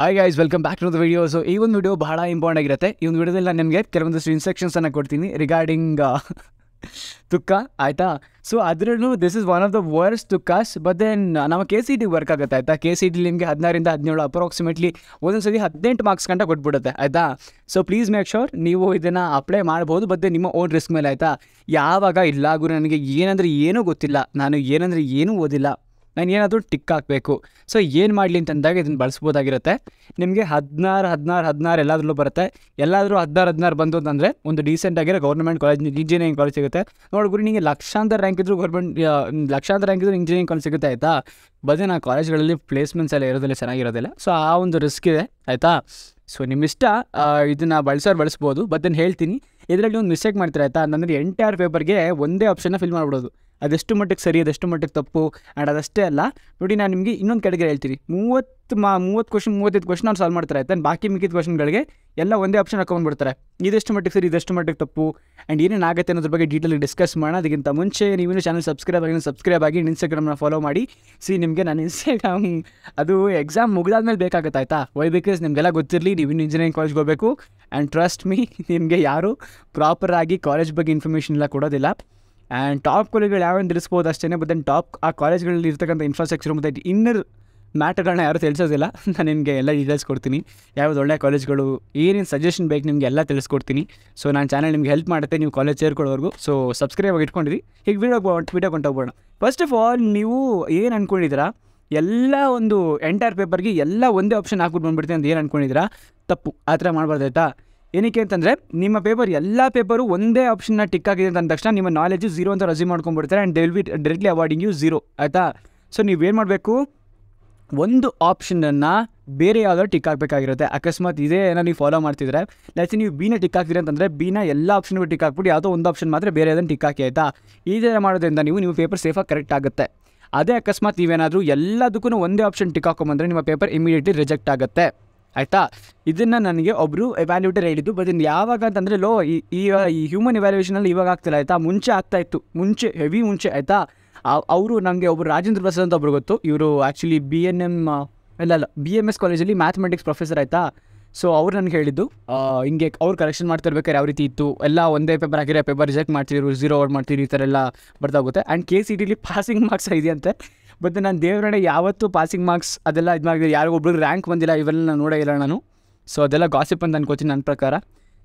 Hi guys welcome back to the video so ಈ ಒಂದು video ಬಹಳ ಇಂಪಾರ್ಟೆಂಟ್ ಆಗಿರುತ್ತೆ. ಈ ಒಂದು ವಿಡಿಯೋದಲ್ಲಿ ನಾನು ನಿಮಗೆ ಕೆಲವೊಂದಷ್ಟು ಇನ್ಸ್ಟ್ರಕ್ಷನ್ಸನ್ನು ಕೊಡ್ತೀನಿ ರಿಗಾರ್ಡಿಂಗ್ ತುಕ್ಕ, ಆಯಿತಾ? ಸೊ ಅದರಲ್ಲೂ this is one of the worst ತುಕ್ಕಾಸ್ but then ನಮ್ಮ ಕೆ ಸಿ ಟಿ ವರ್ಕ್ ಆಗುತ್ತೆ, ಆಯಿತಾ? ಕೆ ಸಿ ಟಿ ನಿಮಗೆ ಹದಿನಾರಿಂದ ಹದಿನೇಳು ಅಪ್ರಾಕ್ಸಿಮೇಟ್ಲಿ ಒಂದೊಂದು ಸರಿ ಹದಿನೆಂಟು ಮಾರ್ಕ್ಸ್ ಗಂಟ ಕೊಟ್ಬಿಡುತ್ತೆ, ಆಯಿತಾ? ಸೊ ಪ್ಲೀಸ್ ಮೇಕ್ ಶೋರ್ ನೀವು ಇದನ್ನು ಅಪ್ಲೈ ಮಾಡ್ಬೋದು ಬಟ್ ನಿಮ್ಮ ಓನ್ ರಿಸ್ಕ್ ಮೇಲೆ, ಆಯಿತಾ? ಯಾವಾಗ ಇಲ್ಲಾಗೂ ನನಗೆ ಏನಂದರೆ ಏನೂ ಗೊತ್ತಿಲ್ಲ. ನಾನು ಏನಂದರೆ ಏನೂ ಓದಿಲ್ಲ. ನಾನು ಏನಾದರೂ ಟಿಕ್ ಹಾಕಬೇಕು. ಸೊ ಏನು ಮಾಡಲಿ ಅಂತಂದಾಗ ಇದನ್ನು ಬಳಸ್ಬೋದಾಗಿರುತ್ತೆ. ನಿಮಗೆ ಹದಿನಾರು ಹದಿನಾರು ಹದಿನಾರು ಎಲ್ಲಾದ್ರಲ್ಲೂ ಬರುತ್ತೆ. ಎಲ್ಲಾದರೂ ಹದಿನಾರು ಹದಿನಾರು ಬಂತು ಅಂತಂದರೆ ಒಂದು ಡೀಸೆಂಟ್ ಆಗಿರೋ ಗೌರ್ಮೆಂಟ್ ಕಾಲೇಜ್ ಇಂಜಿನಿಯರಿಂಗ್ ಕಾಲೇಜ್ ಸಿಗುತ್ತೆ. ನೋಡ್ಬಿಡಿ ನಿಮಗೆ ಲಕ್ಷಾಂತರ ರ್ಯಾಂಕ್ ಇದ್ದರೂ ಗೌರ್ಮೆಂಟ್ ಲಕ್ಷಾಂತರ ರ್ಯಾಂಕ್ ಇದ್ದರೂ ಇಂಜಿನಿಯರಿಂಗ್ ಕಾಲೇಜ್ ಸಿಗುತ್ತೆ, ಆಯಿತಾ? ಬದೇ ನಾ ಕಾಲೇಜ್ಗಳಲ್ಲಿ ಪ್ಲೇಸ್ಮೆಂಟ್ಸ್ ಎಲ್ಲ ಇರೋದಿಲ್ಲ, ಚೆನ್ನಾಗಿರೋದಿಲ್ಲ. ಸೊ ಆ ಒಂದು ರಿಸ್ಕ್ ಇದೆ, ಆಯಿತಾ? ಸೊ ನಿಮ್ಮ ಇಷ್ಟ ಇದನ್ನು ಬಳಸೋರು ಬಳಸ್ಬೋದು. ಬಟ್ ನಾನು ಹೇಳ್ತೀನಿ, ಇದರಲ್ಲಿ ಒಂದು ಮಿಸ್ಟೇಕ್ ಮಾಡ್ತೀರಾ, ಆಯಿತಾ? ಅಂದರೆ ಎಂಟೈರ್ ಪೇಪರ್ಗೆ ಒಂದೇ ಆಪ್ಷನ್ನ ಫಿಲ್ ಮಾಡ್ಬಿಡೋದು. ಅದೆಷ್ಟು ಮಟ್ಟಿಗೆ ಸರಿ, ಅದೆಷ್ಟು ಮಟ್ಟಿಗೆ ತಪ್ಪು ಆ್ಯಂಡ್ ಅದಷ್ಟೇ ಅಲ್ಲ. ನೋಡಿ, ನಾನು ನಿಮಗೆ ಇನ್ನೊಂದು ಕೆಳಗೆ ಹೇಳ್ತೀನಿ. ಮೂವತ್ತು ಮಾ, ಮೂವತ್ತು ಕ್ವಶನ್ ಮೂವತ್ತೈದು ಕ್ವಶನ್ ಅವ್ರು ಸಾಲ್ವ್ ಮಾಡ್ತಾರೆ. ಆಯ್ತಾ ಬಾಕಿ ಮಿಕ್ಕಿದ ಕ್ವಶನ್ಗಳಿಗೆ ಎಲ್ಲ ಒಂದೇ ಆಪ್ಷನ್ ಹಾಕೊಂಡ್ಬಿಡ್ತಾರೆ ಇದೆಷ್ಟು ಮಟ್ಟಿಗೆ ಸರಿ, ಇದೆಷ್ಟು ಮಟ್ಟಿಗೆ ತಪ್ಪು ಆ್ಯಂಡ್ ಏನೇನು ಆಗುತ್ತೆ ಅನ್ನೋದ್ರ ಬಗ್ಗೆ ಡೀಟೇಲ್ ಡಿಸ್ಕಸ್ ಮಾಡೋಣ. ಅದಕ್ಕಿಂತ ಮುಂಚೆ ನೀವು ಚಾನಲ್ ಸಬ್ಸ್ಕ್ರೈಬ್ ಆಗಿ ಸಬ್ಸ್ಕ್ರೈಬ್ ಆಗಿ ಇನ್ಸ್ಟಾಗ್ರಾಮ್ನ ಫಾಲೋ ಮಾಡಿ. ಸಿ ನಿಮಗೆ ನಾನು ಇನ್ಸ್ಟಾಗ್ರಾಮ್ ಅದು ಎಕ್ಸಾಮ್ ಮುಗಿದಾದ್ಮೇಲೆ ಬೇಕಾಗುತ್ತೆ, ಆಯಿತಾ? ವೈ ಬಿಕಾಸ್ ನಿಮಗೆಲ್ಲ ಗೊತ್ತಿರಲಿ, ನೀವು ಇನ್ನು ಇಂಜಿನಿಯರಿಂಗ್ ಕಾಲೇಜ್ಗೆ ಹೋಗಬೇಕು. ಆ್ಯಂಡ್ ಟ್ರಸ್ಟ್ ಮೀ ನಿಮಗೆ ಯಾರು ಪ್ರಾಪರಾಗಿ ಕಾಲೇಜ್ ಬಗ್ಗೆ ಇನ್ಫಾರ್ಮೇಷನ್ ಎಲ್ಲ ಕೊಡೋದಿಲ್ಲ. ಆ್ಯಂಡ್ ಟಾಪ್ ಕಾಲೇಜ್ಗಳು ಯಾವ್ಯಾವ ತಿಳಿಸ್ಬೋದು ಅಷ್ಟೇ ಬಟ್ ದೆನ್ ಟಾಪ್ ಆ ಕಾಲೇಜ್ಗಳಲ್ಲಿ ಇರ್ತಕ್ಕಂಥ ಇನ್ಫ್ರಾಸ್ಟ್ರಕ್ಚರ್ ಮತ್ತು ಇನ್ನರ್ ಮ್ಯಾಟರ್ಗಳನ್ನ ಯಾರು ತಿಳಿಸೋದಿಲ್ಲ. ನಾನು ನಿಮಗೆ ಎಲ್ಲ ಡೀಟೇಲ್ಸ್ ಕೊಡ್ತೀನಿ. ಯಾವ್ದು ಒಳ್ಳೆ ಕಾಲೇಜ್ಗಳು ಏನೇನು ಸಜೆಷನ್ ಬೇಕು ನಿಮಗೆ ಎಲ್ಲ ತಿಳಿಸ್ಕೊಡ್ತೀನಿ. ಸೊ ನಾನು ಚಾನಲ್ ನಿಮ್ಗೆ ಹೆಲ್ಪ್ ಮಾಡುತ್ತೆ, ನೀವು ಕಾಲೇಜ್ ಸೇರ್ಕೊಳ್ಳೋವರೆಗೂ. ಸೊ ಸಬ್ಸ್ಕ್ರೈಬ್ ಆಗಿ ಇಟ್ಕೊಂಡಿರಿ. ಈಗ ವೀಡಿಯೋ ವೀಡಿಯೋ ಕೊಂಡೋಗ್ಬೋಣ ಫಸ್ಟ್ ಆಫ್ ಆಲ್ ನೀವು ಏನು ಅಂದ್ಕೊಂಡಿದ್ದೀರಾ ಎಲ್ಲ ಒಂದು ಎಂಟೈರ್ ಪೇಪರ್ಗೆ ಎಲ್ಲ ಒಂದೇ ಆಪ್ಷನ್ ಹಾಕ್ಬಿಟ್ಟು ಬಂದ್ಬಿಡ್ತೀನಿ ಅಂತ ಏನು ಅಂದ್ಕೊಂಡಿದ್ದೀರಾ ತಪ್ಪು. ಆ ಥರ ಮಾಡಬಾರ್ದಾಯ್ತಾ ಏನಕ್ಕೆ ಅಂತಂದರೆ ನಿಮ್ಮ ಪೇಪರ್ ಎಲ್ಲ ಪೇಪರು ಒಂದೇ ಆಪ್ಷನ್ನ ಟಿಕ್ ಆಗಿದೆ ಅಂತ ಅಂದ ತಕ್ಷಣ ನಿಮ್ಮ ನಾಲೆಜು ಝೀರೋ ಅಂತ ರಜಿ ಮಾಡ್ಕೊಂಡ್ಬಿಡ್ತಾರೆ and they'll be directly awarding you zero ಆಯಿತಾ? ಸೊ ನೀವೇನು ಮಾಡಬೇಕು? ಒಂದು ಆಪ್ಷನನ್ನು ಬೇರೆ ಯಾವ್ದಾದ್ರು ಟಿಕ್ ಹಾಕಬೇಕಾಗಿರುತ್ತೆ. ಅಕಸ್ಮಾತ್ ಇದೇ ಏನೋ ನೀವು ಫಾಲೋ ಮಾಡ್ತಿದ್ರೆ ಲೆಟ್ಸ್ ನೀವು ಬಿನ ಟಿಕ್ ಹಾಕ್ತೀರಿ ಅಂತಂದರೆ ಬಿನ ಎಲ್ಲ ಆಪ್ಷನ್ಗೂ ಟಿಕ್ ಹಾಕ್ಬಿಟ್ಟು ಯಾವುದೋ ಒಂದು ಆಪ್ಷನ್ ಮಾತ್ರ ಬೇರೆ ಅದನ್ನು ಟಿಕ್ ಹಾಕಿ, ಆಯಿತಾ? ಈ ಥರ ಮಾಡೋದ್ರಿಂದ ನೀವು ನಿಮ್ಮ ಪೇಪರ್ ಸೇಫಾಗಿ ಕರೆಕ್ಟ್ ಆಗುತ್ತೆ. ಅದೇ ಅಕಸ್ಮಾತ್ ನೀವೇನಾದರೂ ಎಲ್ಲದಕ್ಕೂ ಒಂದೇ ಆಪ್ಷನ್ ಟಿಕ್ ಹಾಕೊಂಬಂದರೆ ನಿಮ್ಮ ಪೇಪರ್ ಇಮಿಡಿಯೇಟ್ಲಿ ರಿಜೆಕ್ಟ್ ಆಗುತ್ತೆ. ಆಯಿತಾ? ಇದನ್ನು ನನಗೆ ಒಬ್ಬರು ಎವ್ಯಾಲ್ಯೂಟರ್ ಹೇಳಿದ್ದು ಬಟ್ ಇನ್ನು ಯಾವಾಗ ಅಂತಂದರೆ ಲೋ, ಈ ಈ ಹ್ಯೂಮನ್ ಇವ್ಯಾಲ್ಯೂಷನಲ್ಲಿ ಇವಾಗ ಆಗ್ತಿಲ್ಲ, ಆಯಿತಾ? ಮುಂಚೆ ಆಗ್ತಾ ಇತ್ತು. ಮುಂಚೆ ಹೆವಿ ಮುಂಚೆ, ಆಯಿತಾ? ಅವರು ನನಗೆ ಒಬ್ಬರು ರಾಜೇಂದ್ರ ಪ್ರಸಾದ್ ಅಂತ ಒಬ್ರು ಗೊತ್ತು. ಇವರು ಆ್ಯಕ್ಚುಲಿ ಬಿ ಎನ್ ಎಂ ಇಲ್ಲ ಅಲ್ಲ ಬಿ ಎಂ ಎಸ್ ಕಾಲೇಜಲ್ಲಿ ಮ್ಯಾಥಮೆಟಿಕ್ಸ್ ಪ್ರೊಫೆಸರ್ ಆಯಿತಾ? ಸೊ ಅವ್ರು ನನಗೆ ಹೇಳಿದ್ದು ಹಿಂಗೆ ಅವ್ರು ಕರೆಕ್ಷನ್ ಮಾಡ್ತಿರ್ಬೇಕಾದ್ರೆ ಯಾವ ರೀತಿ ಇತ್ತು? ಎಲ್ಲ ಒಂದೇ ಪೇಪರ್ ಆಗಿರೋ ಪೇಪರ್ ರಿಜೆಕ್ಟ್ ಮಾಡ್ತಿದ್ರು ಝೀರೋ ಔಟ್ ಮಾಡ್ತಿದ್ರು, ಈ ಥರ ಎಲ್ಲ ಬರ್ತಾಗುತ್ತೆ ಆ್ಯಂಡ್ ಕೆ ಸಿ ಟಿಲಿ ಪಾಸಿಂಗ್ ಮಾರ್ಕ್ಸ್ ಇದೆಯಂತೆ. ಬಟ್ ನಾನು ದೇವರಡೆ ಯಾವತ್ತೂ ಪಾಸಿಂಗ್ ಮಾರ್ಕ್ಸ್ ಅದೆಲ್ಲ ಇದು ಮಾಡಿದ್ರೆ ಒಬ್ರಿಗೆ ರ್ಯಾಂಕ್ ಬಂದಿಲ್ಲ, ಇವೆಲ್ಲ ನಾನು ನೋಡೇ ಇಲ್ಲ ನಾನು. ಸೊ ಅದೆಲ್ಲ ಗಾಸಿಪ್ ಅಂತ ಅನ್ಕೋತೀನಿ ನನ್ನ ಪ್ರಕಾರ.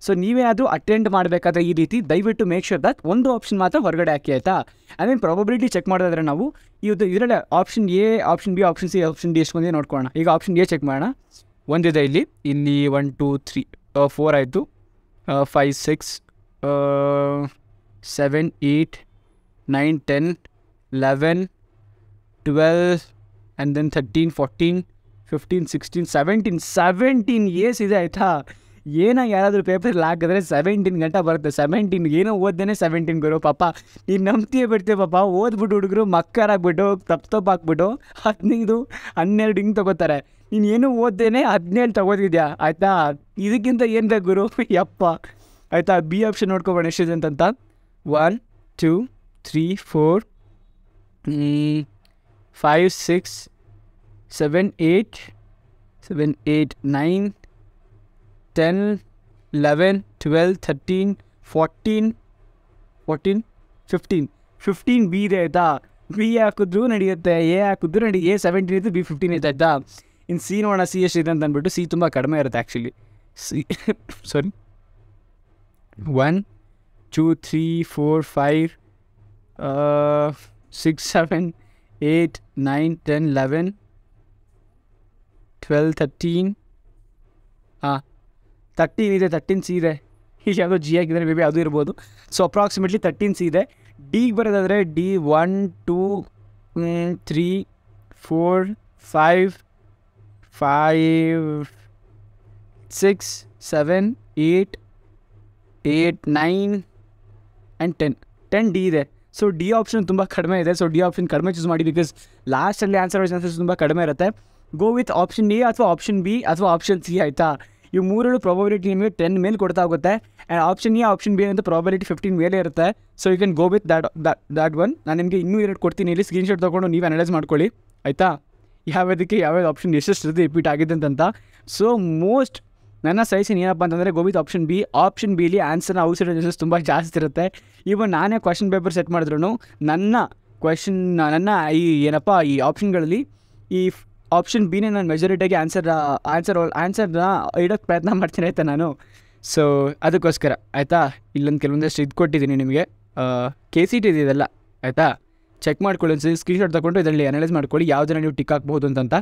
ಸೊ ನೀವೇ ಆದರೂ ಅಟೆಂಡ್ ಮಾಡಬೇಕಾದ್ರೆ ಈ ರೀತಿ ದಯವಿಟ್ಟು ಮೇಕ್ ಶೋರ್ ದಟ್ ಒಂದು ಆಪ್ಷನ್ ಮಾತ್ರ ಹೊರಗಡೆ ಹಾಕಿ, ಆಯಿತಾ? ಐ ಮೀನ್ ಪ್ರಾಬಬಿಲಿಟಿ ಚೆಕ್ ಮಾಡೋದಾದ್ರೆ ನಾವು ಇದು ಇದರಲ್ಲೇ option A option B option C option D ಎಷ್ಟು ಬಂದಿದೆ ನೋಡ್ಕೊಳ್ಳೋಣ. ಈಗ ಆಪ್ಷನ್ ಎ ಚೆಕ್ ಮಾಡೋಣ. ಒಂದಿದೆ ಇಲ್ಲಿ. ಇಲ್ಲಿ ಒನ್ ಟೂ ತ್ರೀ ಫೋರ್ ಆಯಿತು. Five six seven eight nine ten eleven twelve and then thirteen fourteen fifteen sixteen seventeen seventeen years ಇದೆ ಆಯಿತಾ? ಏನೋ ಯಾರಾದರೂ ಪೇಪರ್ ಹಾಕಿದ್ರೆ ಸೆವೆಂಟೀನ್ ಗಂಟೆ ಬರುತ್ತೆ. ಸೆವೆಂಟೀನ್ ಏನೋ ಓದ್ದೇನೆ ಸೆವೆಂಟೀನ್ ಗುರು, ಪಾಪ. ನೀನು ನಂಬ್ತೀಯೇ ಬಿಡ್ತೀವಿ ಪಾಪ. ಓದ್ಬಿಟ್ಟು ಹುಡುಗರು ಮಕ್ಕರಾಗ್ಬಿಟ್ಟು, ತಪ್ಪು ತಪ್ಪು ಹಾಕ್ಬಿಟ್ಟು ಹದಿನೈದು, ಹನ್ನೆರಡು ಹಿಂಗೆ ತೊಗೋತಾರೆ. ನೀನು ಏನೂ ಓದ್ದೇನೆ ಹದಿನೇಳು ತೊಗೋತಿದ್ಯಾ? ಆಯಿತಾ? ಇದಕ್ಕಿಂತ ಏನು ಬೇಕು ಗುರು? ಯಪ್ಪ. ಆಯಿತಾ? ಬಿ ಆಪ್ಷನ್ ನೋಡ್ಕೊಬೋಣ ಎಷ್ಟಿದೆ ಅಂತಂತ one two three four five six seven eight seven eight nine ten eleven twelve thirteen fourteen fourteen fifteen fifteen B ಇದೆ ಆಯಿತಾ ಬಿ ಹಾಕಿದ್ರು ನಡೆಯುತ್ತೆ ಎ ಹಾಕಿದ್ರು ನಡಿ ಎ ಸೆವೆಂಟೀನ್ ಇತ್ತು ಬಿ ಫಿಫ್ಟೀನ್ ಇತ್ತು ಆಯಿತಾ ಇನ್ನು ಸಿ ನೋಡೋಣ ಸಿ ಎಷ್ಟಿದೆ ಅಂತ ಅಂದ್ಬಿಟ್ಟು ಸಿ ತುಂಬ ಕಡಿಮೆ ಇರುತ್ತೆ actually C sorry one two three four five six seven eight nine ten eleven twelve thirteen ಹಾಂ ತರ್ಟೀನ್ ಇದೆ ತರ್ಟೀನ್ ಸಿ ಇದೆ ಈಗ ಯಾವುದೋ ಜಿ ಆಗಿದ್ರೆ ಮೇ ಬಿ ಅದು ಇರ್ಬೋದು ಸೊ ಅಪ್ರಾಕ್ಸಿಮೇಟ್ಲಿ ತರ್ಟೀನ್ ಸಿ ಇದೆ ಡಿಗೆ ಬರೋದಾದರೆ D one two three four five five six seven eight eight nine and ten ten D ಇದೆ ಸೊ ಡಿ ಆಪ್ಷನ್ ತುಂಬ ಕಡಿಮೆ ಇದೆ ಸೊ ಡಿ ಆಪ್ಷನ್ ಕಡಿಮೆ ಚೂಸ್ ಮಾಡಿ ಬಿಕಾಸ್ ಲಾಸ್ಟಲ್ಲಿ ಆನ್ಸರ್ ಚಾನ್ಸಸ್ ತುಂಬ ಕಡಿಮೆ ಇರುತ್ತೆ ಗೋ ವಿತ್ ಆಪ್ಷನ್ ಎ ಅಥವಾ ಆಪ್ಷನ್ ಬಿ ಅಥವಾ ಆಪ್ಷನ್ ಸಿ ಆಯಿತಾ? ಇವು ಮೂರರಲ್ಲೂ ಪ್ರಾಬಬಿಲಿಟಿ ನಿಮಗೆ ಟೆನ್ ಮೇಲೆ ಕೊಡ್ತಾ ಹೋಗುತ್ತೆ and option A option B ಅಂತ ಪ್ರಾಬಬಿಲಿಟಿ ಫಿಫ್ಟೀನ್ ಮೇಲೆ ಇರುತ್ತೆ. So you can go with that that one ನಾನು ನಿಮಗೆ ಇನ್ನೂ ಎರಡು ಕೊಡ್ತೀನಿ. ಇಲ್ಲಿ ಸ್ಕ್ರೀನ್ಶಾಟ್ ತೊಗೊಂಡು ನೀವು ಅನಲೈಸ್ ಮಾಡ್ಕೊಳ್ಳಿ. ಆಯಿತಾ? ಯಾವ್ಯಾವುದಕ್ಕೆ ಯಾವ್ಯಾವ ಆಪ್ಷನ್ ಎಷ್ಟೆಷ್ಟು ರಿಪೀಟ್ ಆಗಿದೆ ಅಂತ ಸೊ ಮೋಸ್ಟ್ ನನ್ನ ಸಜೆಷನ್ ಏನಪ್ಪ ಅಂತಂದರೆ go with option B option ಬಿಲಿ ಆನ್ಸರ್ನ ಔಟ್ಸೈಡ್ ತುಂಬ ಜಾಸ್ತಿ ಇರುತ್ತೆ. ಇವನ್ ನಾನೇ ಕ್ವಶನ್ ಪೇಪರ್ ಸೆಟ್ ಮಾಡಿದ್ರು ನನ್ನ ಕ್ವಶನ್ ನನ್ನ ಈ ಏನಪ್ಪ ಈ ಆಪ್ಷನ್ಗಳಲ್ಲಿ ಈ ಆಪ್ಷನ್ ಬಿನೇ ನಾನು ಮೆಜಾರಿಟಿಯಾಗಿ ಆನ್ಸರ್ ಆನ್ಸರ್ ಆನ್ಸರ್ನ ಇಡೋಕ್ಕೆ ಪ್ರಯತ್ನ ಮಾಡ್ತೀನಿ ಆಯಿತಾ ನಾನು? ಸೊ ಅದಕ್ಕೋಸ್ಕರ ಆಯಿತಾ? ಇಲ್ಲೊಂದು ಕೆಲವೊಂದಷ್ಟು ಇದು ಕೊಟ್ಟಿದ್ದೀನಿ ನಿಮಗೆ. ಕೆ ಸಿ ಟಿ ಇದೆಲ್ಲ, ಆಯಿತಾ? ಚೆಕ್ ಮಾಡ್ಕೊಳ್ಳಿ ಒಂದು ಸ್ಕ್ರೀನ್ಶಾಟ್ ತೊಗೊಂಡು ಇದರಲ್ಲಿ ಅನಲೈಸ್ ಮಾಡ್ಕೊಳ್ಳಿ, ಯಾವುದನ್ನ ನೀವು ಟಿಕ್ ಹಾಕ್ಬೋದು ಅಂತಂತ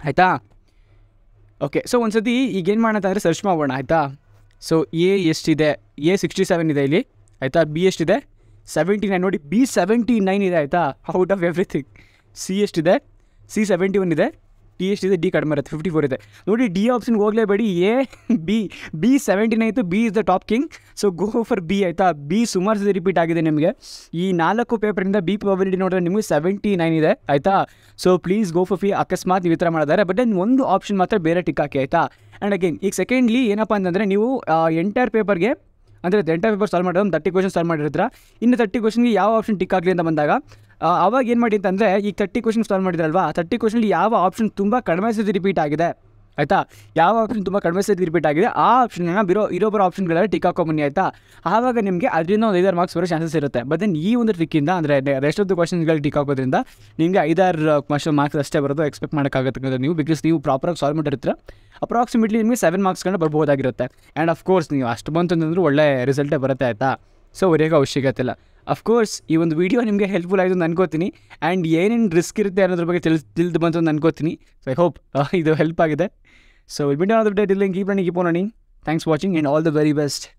ಆಯಿತಾ? ಓಕೆ ಸೊ ಒಂದು ಸತಿ ಈಗ ಏನು ಮಾಡೋಣ ಅಂದರೆ ಸರ್ಚ್ ಮಾಡೋಣ, ಆಯಿತಾ? ಸೊ ಎ ಎಷ್ಟಿದೆ? ಎ ಸಿಕ್ಸ್ಟಿ ಸೆವೆನ್ ಇದೆ ಇಲ್ಲಿ, ಆಯಿತಾ? ಬಿ ಎಷ್ಟಿದೆ? ಸೆವೆಂಟಿ ನೈನ್ ನೋಡಿ ಬಿ ಸೆವೆಂಟಿ ನೈನ್ ಇದೆ, ಆಯಿತಾ? ಔಟ್ ಆಫ್ ಎವ್ರಿಥಿಂಗ್ ಸಿ ಎಷ್ಟಿದೆ? ಸಿ ಸೆವೆಂಟಿ ಒನ್ ಇದೆ. ಟಿ ಇದೆ ಡಿ ಕಡಿಮೆ ಇರುತ್ತೆ ಫಿಫ್ಟಿ ಫೋರ್ ಇದೆ. ನೋಡಿ ಡಿ ಆಪ್ಷನ್ಗೆ ಹೋಗಲೇಬೇಡಿ ಎ ಬಿ ಬಿ ಸೆವೆಂಟಿ ಆಯಿತು B is the top king so go for B ಆಯಿತಾ? ಬಿ ಸುಮಾರು ಸತಿ ರಿಪೀಟ್ ಆಗಿದೆ ನಿಮಗೆ. ಈ ನಾಲ್ಕು ಪೇಪರಿಂದ ಬಿ ಪ್ರಾಬಿಲಿಟಿ ನೋಡಿದ್ರೆ ನಿಮಗೆ ಸೆವೆಂಟಿ ನೈನ್ ಇದೆ, ಆಯಿತಾ? ಸೊ ಪ್ಲೀಸ್ ಗೋ ಫಾರ್ ಫಿ ಅಕಸ್ಮಾತ್ ನೀವು ಈ ಥರ ಮಾಡಿದ್ದಾರೆ ಬಟ್ ದೆನ್ ಒಂದು ಆಪ್ಷನ್ ಮಾತ್ರ ಬೇರೆ ಟಿಕ್ ಹಾಕಿ, ಆಯಿತಾ? ಆ್ಯಂಡ್ ಅಗೇನ್ ಈಗ ಸೆಕೆಂಡ್ಲಿ ಏನಪ್ಪ ಅಂತಂದರೆ, ನೀವು ಎಂಟೈರ್ ಪೇಪರ್ಗೆ ಅಂದರೆ ಎಂಟೈರ್ ಪೇಪರ್ ಸಾಲ್ವ್ ಮಾಡಿದ್ರೆ ಒಂದು ತರ್ಟಿ ಕ್ವಶನ್ ಸಾಲ್ವ್ ಮಾಡಿರ್ತೀರ ಇನ್ನು ತರ್ಟಿ ಕ್ವಶನ್ಗೆ ಯಾವ ಆಪ್ಷನ್ ಟಿಕ್ ಆಗಲಿ ಅಂತ ಬಂದಾಗ ಆವಾಗ ಏನು ಮಾಡಿ ಅಂತಂದರೆ ಈಗ ತರ್ಟಿ ಕ್ವಶನ್ ಸಾಲ್ವ್ ಮಾಡಿದ್ರಲ್ವಾ ತರ್ಟಿ ಕ್ವಶನ್ಲಿ ಯಾವ ಆಪ್ಷನ್ ತುಂಬ ಕಡಿಮೆ ಸತಿ ರಿಪೀಟ್ ಆಗಿದೆ. ಆಯಿತಾ? ಯಾವ ಆಪ್ಷನ್ ತುಂಬ ಕಡಿಮೆ ಸೇರಿ ರಿಪೀಟ್ ಆಗಿದೆ, ಆ ಆಪ್ಷನ್ನ ಬಿರೋ ಇರೋಬರೋ ಆಪ್ಷನ್ಗಳೆಲ್ಲ ಟಿಕ್ ಹಾಕೊಂಬನ್ನಿ ಆಯಿತಾ? ಆವಾಗ ನಿಮಗೆ ಅದರಿಂದ ಒಂದು ಐದಾರು ಮಾರ್ಕ್ಸ್ ಬರೋ ಚಾನ್ಸಸ್ ಇರುತ್ತೆ. ಬಟ್ ದೆನ್ ಈ ಒಂದು ಟ್ರಿಕ್ಕಿಂದ ಅಂದರೆ ರೆಸ್ಟ್ ಆಫ್ ದ ಕ್ವಶನ್ಗಳು ಟಿಕ್ ಹಾಕೋದ್ರಿಂದ ನಿಮಗೆ ಐದಾರು ಕ್ವಶನ್ ಮಾರ್ಕ್ಸ್ ಅಷ್ಟೇ ಬರೋದು ಎಕ್ಸ್ಪೆಕ್ಟ್ ಮಾಡೋಕ್ಕಾಗುತ್ತೆ. ನೀವು ಬಿಕಾಸ್ ನೀವು ಪ್ರಾಪರಾಗಿ ಸಾಲ್ವ್ ಮಾಡಿರ್ತೀರ ಅಪ್ರಾಕ್ಸಿಮೇಟ್ಲಿ ನಿಮಗೆ ಸೆವೆನ್ ಮಾರ್ಕ್ಸ್ಗಳನ್ನ ಬರ್ಬೋದಾಗಿರುತ್ತೆ. ಆ್ಯಂಡ್ ಅಫ್ಕೋರ್ಸ್ ನೀವು ಅಷ್ಟು ಬಂತು ಅಂತಂದ್ರೆ ಒಳ್ಳೆ ರಿಸಲ್ಟೇ ಬರುತ್ತೆ ಆಯಿತಾ? ಸೊ ಹೊರೆಯೋ ಅವಶ್ಯಕತೆ ಇಲ್ಲ. ಅಫ್ಕೋರ್ಸ್ ಈ ಒಂದು ವಿಡಿಯೋ ನಿಮಗೆ ಹೆಲ್ಪ್ಫುಲ್ ಆಯಿತು ಅಂತ ಅನ್ಕೋತೀನಿ. ಆ್ಯಂಡ್ ಏನೇನು ರಿಸ್ಕ್ ಇರುತ್ತೆ ಅನ್ನೋದ್ರ ಬಗ್ಗೆ ತಿಳಿ ತಿಳಿದು ಬಂತು ಅಂತ ಅನ್ಕೋತೀನಿ. ಸೊ ಐ ಹೋಪ್ ಇದು ಹೆಲ್ಪ್ ಆಗಿದೆ. So, we'll be another update. Till then, keep running, keep on running. Thanks for watching and all the very best.